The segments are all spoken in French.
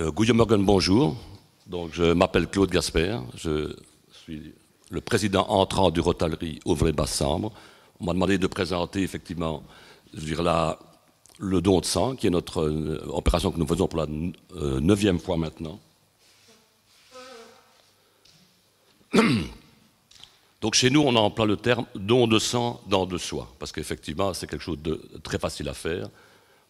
Euh, Morgan, bonjour. Donc, je m'appelle Claude Gasper. Je suis le président entrant du Rotary Ouvray-Basse-Sambre. On m'a demandé de présenter effectivement je le don de sang, qui est notre euh, opération que nous faisons pour la euh, neuvième fois maintenant. Donc chez nous, on emploie le terme don de sang dans de soi, parce qu'effectivement, c'est quelque chose de très facile à faire.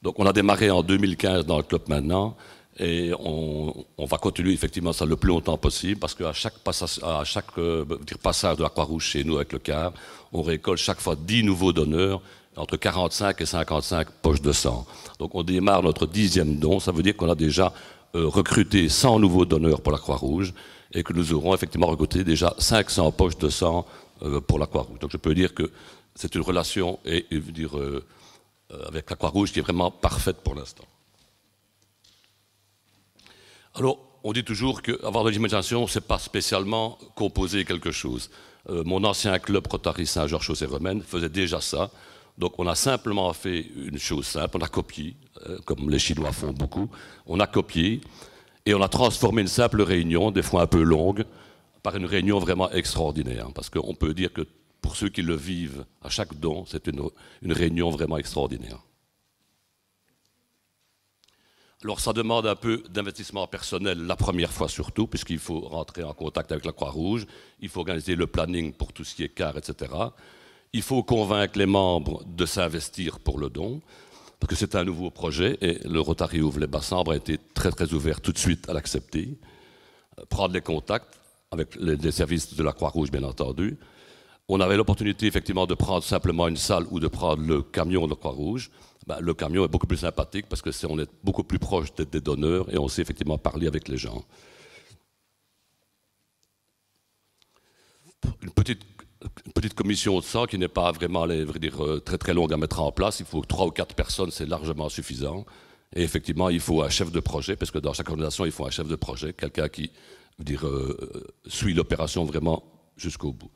Donc on a démarré en 2015 dans le club maintenant, et on, va continuer effectivement ça le plus longtemps possible, parce qu'à chaque, passage, à chaque euh, passage de la Croix-Rouge chez nous avec le CAR, on récolte chaque fois 10 nouveaux donneurs, entre 45 et 55 poches de sang. Donc on démarre notre dixième don, ça veut dire qu'on a déjà euh, recruté 100 nouveaux donneurs pour la Croix-Rouge, et que nous aurons effectivement recruté déjà 500 poches de sang euh, pour la Croix-Rouge. Donc je peux dire que c'est une relation et, dire, avec la Croix-Rouge qui est vraiment parfaite pour l'instant. Alors, on dit toujours qu'avoir de l'imagination, ce n'est pas spécialement composer quelque chose. Euh, mon ancien club Rotary Saint-Georges et Romaine faisait déjà ça. Donc on a simplement fait une chose simple, on a copié, euh, comme les Chinois font beaucoup, on a copié et on a transformé une simple réunion, des fois un peu longue, par une réunion vraiment extraordinaire. Parce qu'on peut dire que pour ceux qui le vivent à chaque don, c'est une réunion vraiment extraordinaire. Alors ça demande un peu d'investissement personnel la première fois surtout, puisqu'il faut rentrer en contact avec la Croix-Rouge, il faut organiser le planning pour tout ce qui est car, etc. Il faut convaincre les membres de s'investir pour le don, parce que c'est un nouveau projet, et le Rotary Ouvre les Bassambre a été très très ouvert tout de suite à l'accepter. Euh, prendre les contacts avec les services de la Croix-Rouge, bien entendu. On avait l'opportunité effectivement de prendre simplement une salle ou de prendre le camion de la Croix-Rouge. Bah, le camion est beaucoup plus sympathique parce que est, on est beaucoup plus proche des, donneurs et on sait effectivement parler avec les gens. Une petite, commission de sang qui n'est pas vraiment dire, euh, très très longue à mettre en place. Il faut trois ou quatre personnes, c'est largement suffisant. Et effectivement, il faut un chef de projet, parce que dans chaque organisation, il faut un chef de projet, quelqu'un qui dire, euh, suit l'opération vraiment jusqu'au bout.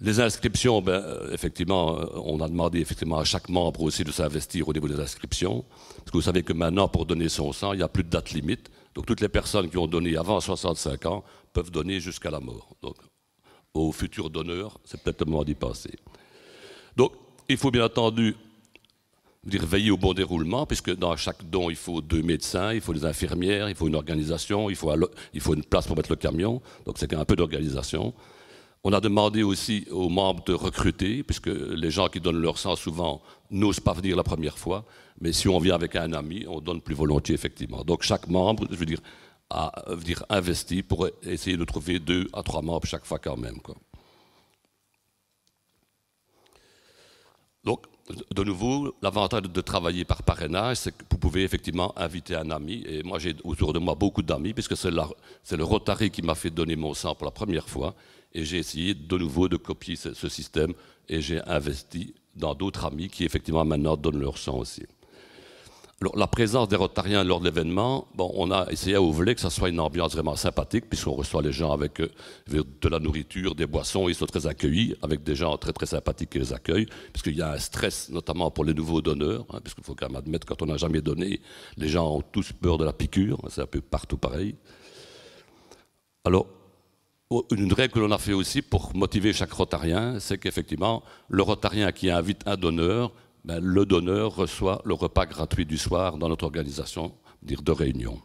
Les inscriptions, ben, euh, effectivement, euh, on a demandé effectivement à chaque membre aussi de s'investir au niveau des inscriptions. Parce que vous savez que maintenant, pour donner son sang, il n'y a plus de date limite. Donc toutes les personnes qui ont donné avant 65 ans peuvent donner jusqu'à la mort. Donc aux futurs donneurs, c'est peut-être le moment d'y passer. Donc il faut bien entendu veiller au bon déroulement, puisque dans chaque don, il faut deux médecins, il faut des infirmières, il faut une organisation, il faut, il faut une place pour mettre le camion. Donc c'est un peu d'organisation. On a demandé aussi aux membres de recruter, puisque les gens qui donnent leur sang souvent n'osent pas venir la première fois, mais si on vient avec un ami, on donne plus volontiers, effectivement. Donc chaque membre, je veux dire, a dire, investi pour essayer de trouver deux à trois membres chaque fois quand même. Donc, de nouveau, l'avantage de travailler par parrainage, c'est que vous pouvez effectivement inviter un ami. Et moi, j'ai autour de moi beaucoup d'amis, puisque c'est le Rotary qui m'a fait donner mon sang pour la première fois. Et j'ai essayé de nouveau de copier ce, système et j'ai investi dans d'autres amis qui effectivement maintenant donnent leur sang aussi. La présence des Rotariens lors de l'événement, on a essayé à ouvrir que ça soit une ambiance vraiment sympathique, puisqu'on reçoit les gens avec euh, de la nourriture, des boissons, ils sont très accueillis, avec des gens très très sympathiques qui les accueillent, puisqu'il y a un stress notamment pour les nouveaux donneurs, hein, puisqu'il faut quand même admettre quand on n'a jamais donné, les gens ont tous peur de la piqûre, c'est un peu partout pareil. Alors, une règle que l'on a fait aussi pour motiver chaque rotarien, c'est qu'effectivement, le rotarien qui invite un donneur, ben, le donneur reçoit le repas gratuit du soir dans notre organisation de réunion.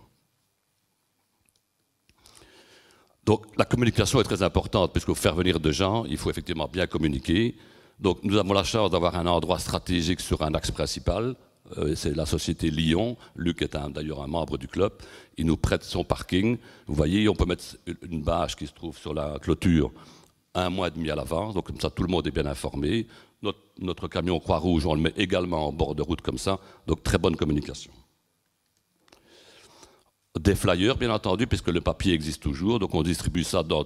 Donc la communication est très importante, puisque pour faire venir des gens, il faut effectivement bien communiquer. Donc nous avons la chance d'avoir un endroit stratégique sur un axe principal, euh, c'est la société Lyon. Luc est d'ailleurs un membre du club. Il nous prête son parking. Vous voyez, on peut mettre une bâche qui se trouve sur la clôture un mois et demi à l'avance. Donc comme ça, tout le monde est bien informé. Notre, camion Croix-Rouge, on le met également en bord de route comme ça. Donc très bonne communication. Des flyers, bien entendu, puisque le papier existe toujours. Donc on distribue ça dans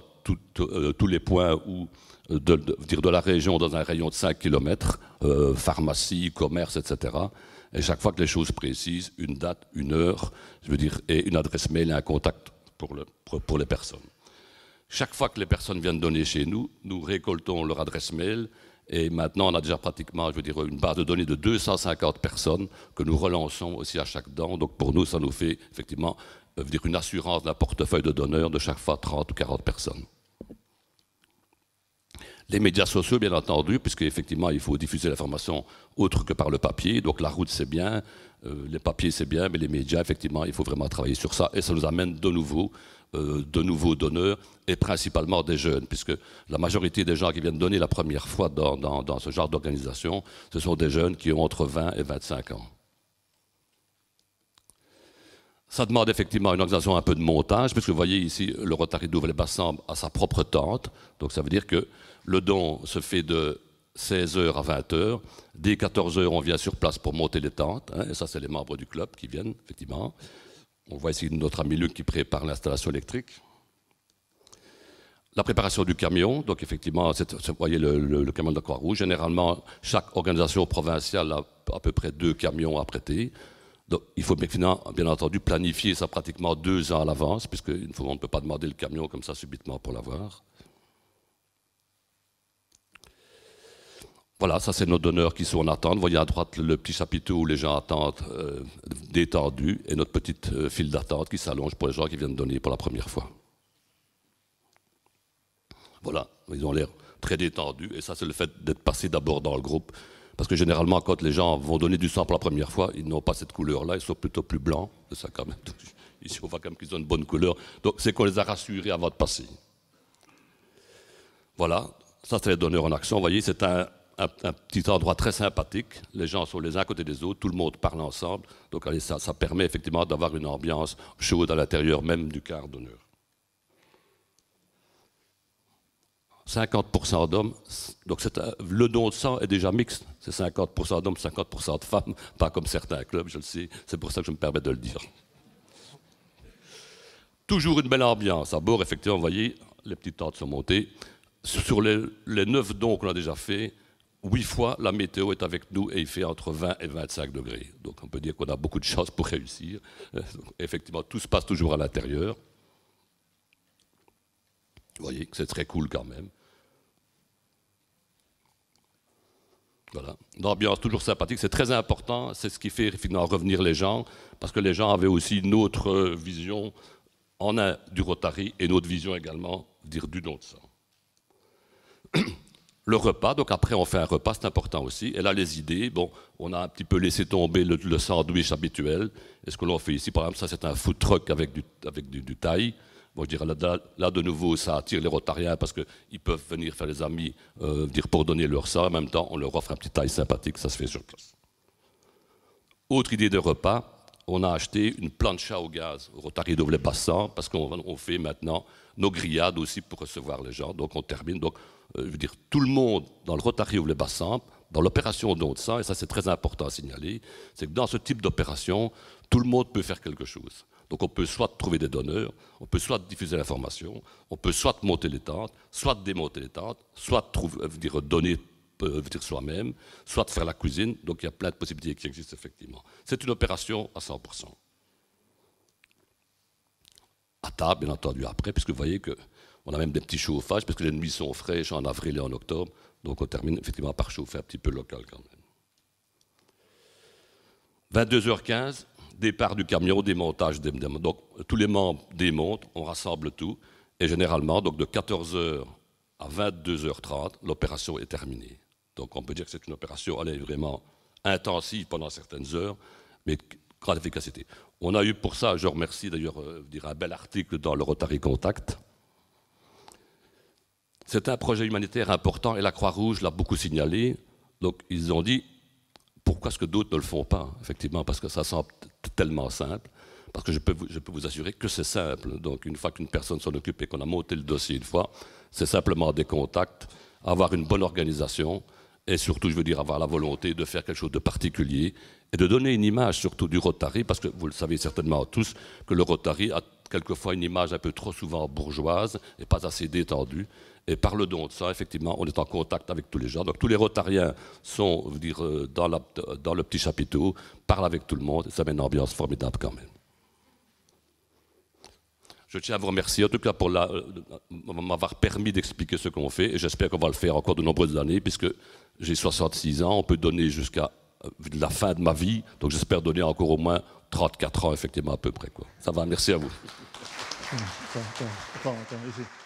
euh, tous les points où de, de, de, la région dans un rayon de 5 km, euh, pharmacie, commerce, etc. Et chaque fois que les choses précisent, une date, une heure, je veux dire, et une adresse mail et un contact pour les personnes. Chaque fois que les personnes viennent donner chez nous, nous récoltons leur adresse mail et maintenant, on a déjà pratiquement, je veux dire, une base de données de 250 personnes que nous relançons aussi à chaque dent. Donc pour nous, ça nous fait effectivement dire une assurance d'un portefeuille de donneurs de chaque fois 30 ou 40 personnes. Les médias sociaux, bien entendu, puisqu'effectivement, il faut diffuser l'information autre que par le papier. Donc la route, c'est bien, euh, les papiers, c'est bien, mais les médias, effectivement, il faut vraiment travailler sur ça. Et ça nous amène de nouveau euh, de nouveaux donneurs, et principalement des jeunes, puisque la majorité des gens qui viennent donner la première fois dans, dans ce genre d'organisation, ce sont des jeunes qui ont entre 20 et 25 ans. Ça demande effectivement une organisation un peu de montage, puisque vous voyez ici, le Rotary d'Ouvre-les-Bassins a sa propre tente. Donc ça veut dire que le don se fait de 16h à 20h. Dès 14h, on vient sur place pour monter les tentes. Hein, et ça, c'est les membres du club qui viennent, effectivement. On voit ici notre ami Luc qui prépare l'installation électrique. La préparation du camion, donc effectivement, vous voyez le, camion de la Croix-Rouge. Généralement, chaque organisation provinciale a à peu près deux camions à prêter. Il faut bien entendu planifier ça pratiquement deux ans à l'avance, puisqu'on ne peut pas demander le camion comme ça subitement pour l'avoir. Voilà, ça c'est nos donneurs qui sont en attente. Vous voyez à droite le petit chapiteau où les gens attendent euh, détendus et notre petite euh, file d'attente qui s'allonge pour les gens qui viennent donner pour la première fois. Voilà, ils ont l'air très détendus et ça c'est le fait d'être passé d'abord dans le groupe. Parce que généralement, quand les gens vont donner du sang pour la première fois, ils n'ont pas cette couleur-là, ils sont plutôt plus blancs. Ça, quand même. Ici, on voit quand même qu'ils ont une bonne couleur. Donc, c'est qu'on les a rassurés avant de passer. Voilà, ça, c'est les donneurs en action. Vous voyez, c'est un, un, petit endroit très sympathique. Les gens sont les uns à côté des autres, tout le monde parle ensemble. Donc ça, permet effectivement d'avoir une ambiance chaude à l'intérieur même du quart d'honneur. 50% d'hommes, donc le don de sang est déjà mixte, c'est 50% d'hommes, 50% de femmes, pas comme certains clubs, je le sais, c'est pour ça que je me permets de le dire. Toujours une belle ambiance. À bord, effectivement, vous voyez, les petites tentes sont montées. Sur les, les 9 dons qu'on a déjà fait, huit fois, la météo est avec nous et il fait entre 20 et 25 degrés. Donc on peut dire qu'on a beaucoup de chance pour réussir. Euh, effectivement, tout se passe toujours à l'intérieur. Vous voyez que c'est très cool quand même. Voilà. L'ambiance toujours sympathique, c'est très important, c'est ce qui fait finalement revenir les gens, parce que les gens avaient aussi une autre vision en un du Rotary et une autre vision également dire du don de sang. Le repas, donc après on fait un repas, c'est important aussi. Et là, les idées, bon, on a un petit peu laissé tomber le, sandwich habituel. Et ce que l'on fait ici, par exemple, ça c'est un food truck avec du, avec du, taille. Bon, je dirais là, là, de nouveau, ça attire les Rotariens parce qu'ils peuvent venir faire les amis, euh, dire pour donner leur sang. En même temps, on leur offre un petit taille sympathique, ça se fait sur place. Autre idée de repas, on a acheté une plancha au gaz au Rotary de Passant parce qu'on fait maintenant nos grillades aussi pour recevoir les gens. Donc on termine. Donc euh, je veux dire, tout le monde dans le Rotary ou les Bassins, dans l'opération don de sang, et ça c'est très important à signaler, c'est que dans ce type d'opération, tout le monde peut faire quelque chose. Donc on peut soit trouver des donneurs, on peut soit diffuser l'information, on peut soit monter les tentes, soit démonter les tentes, soit trouver, euh, dire, donner euh, dire soi-même, soit faire la cuisine. Donc il y a plein de possibilités qui existent effectivement. C'est une opération à 100%. À table, bien entendu, après, puisque vous voyez que on a même des petits chauffages parce que les nuits sont fraîches en avril et en octobre. Donc on termine effectivement par chauffer un petit peu local quand même. 22h15, départ du camion, démontage. Donc tous les membres démontent, on rassemble tout. Et généralement, donc de 14h à 22h30, l'opération est terminée. Donc on peut dire que c'est une opération elle est vraiment intensive pendant certaines heures, mais grande efficacité. On a eu pour ça, je remercie d'ailleurs euh, un bel article dans le Rotary Contact, c'est un projet humanitaire important et la Croix-Rouge l'a beaucoup signalé. Donc ils ont dit pourquoi est-ce que d'autres ne le font pas Effectivement, parce que ça semble tellement simple. Parce que je peux vous, je peux vous assurer que c'est simple. Donc une fois qu'une personne s'en occupe et qu'on a monté le dossier une fois, c'est simplement des contacts, avoir une bonne organisation et surtout, je veux dire, avoir la volonté de faire quelque chose de particulier et de donner une image surtout du Rotary, parce que vous le savez certainement tous, que le Rotary a quelquefois une image un peu trop souvent bourgeoise et pas assez détendue. Et par le don de ça, effectivement, on est en contact avec tous les gens. Donc tous les Rotariens sont dire, euh, dans, dans, le petit chapiteau, parlent avec tout le monde, ça met une ambiance formidable quand même. Je tiens à vous remercier en tout cas pour euh, m'avoir permis d'expliquer ce qu'on fait et j'espère qu'on va le faire encore de nombreuses années puisque j'ai 66 ans, on peut donner jusqu'à euh, la fin de ma vie, donc j'espère donner encore au moins 34 ans, effectivement, à peu près. Ça va, merci à vous. Attends, attends, attends.